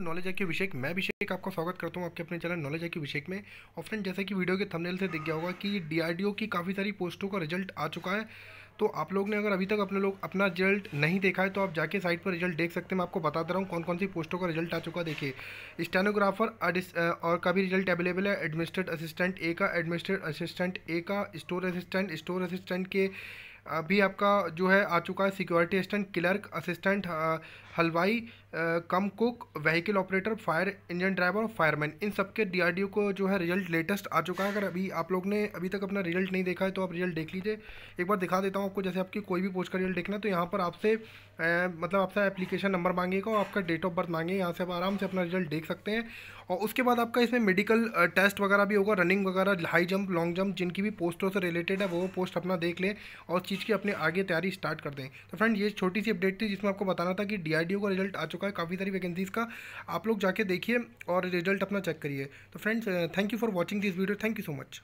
Knowledge है कि अभिषेक, मैं अभिषेक आपका स्वागत करता हूँ आपके अपने चैनल नॉलेज है कि अभिषेक में। और फ्रेंड जैसे कि वीडियो के थंबनेल से दिख गया होगा कि डीआरडीओ की काफ़ी सारी पोस्टों का रिज़ल्ट आ चुका है। तो आप लोग ने अगर अभी तक अपने लोग अपना रिज़ल्ट नहीं देखा है तो आप जाके साइट पर रिज़ल्ट देख सकते हैं। मैं आपको बता दे रहा हूँ कौन कौन सी पोस्टों का रिज़ल्ट आ चुका है। देखिए स्टेनोग्राफर और का भी रिज़ल्ट अवेलेबल है। एडमिनिस्ट्रेट असिस्टेंट ए का एडमिनिस्ट्रेट असिस्टेंट ए का स्टोर असिस्टेंट स्टोर असिस्टेंट के अभी आपका जो है आ चुका है सिक्योरिटी असिस्टेंट क्लर्क असिस्टेंट हलवाई cum cook vehicle operator fire engine driver और फायरमैन इन सब के डीआरडीओ को जो है रिज़ल्ट लेटेस्ट आ चुका है। अगर अभी आप लोग ने अभी तक अपना रिज़ल्ट नहीं देखा है तो आप रिज़ल्ट देख लीजिए। एक बार दिखा देता हूँ आपको, जैसे आपकी कोई भी पोस्ट का रिज़ल्ट देखना है तो यहाँ पर आपसे मतलब आपसे एप्लीकेशन नंबर मांगेगा और आपका डेट ऑफ़ बर्थ मांगेगा। यहाँ से आप आराम से अपना रिज़ल्ट देख सकते हैं। और उसके बाद आपका इसमें मेडिकल टेस्ट वगैरह भी होगा रनिंग वगैरह हाई जंप लॉन्ग जंप जिनकी भी पोस्टों से रिलेटेड है, वो पोस्ट अपना देख लें। और चीज़ की अपने आगे तैयारी स्टार्ट कर दें। तो फ्रेंड ये छोटी सी अपडेट थी जिसमें आपको बताना था कि डी का रिज़ल्ट आ चुका है। काफ़ी सारी वैकेंसीज़ का आप लोग जाके देखिए और रिज़ल्ट अपना चेक करिए। तो friends thank you for watching this video thank you so much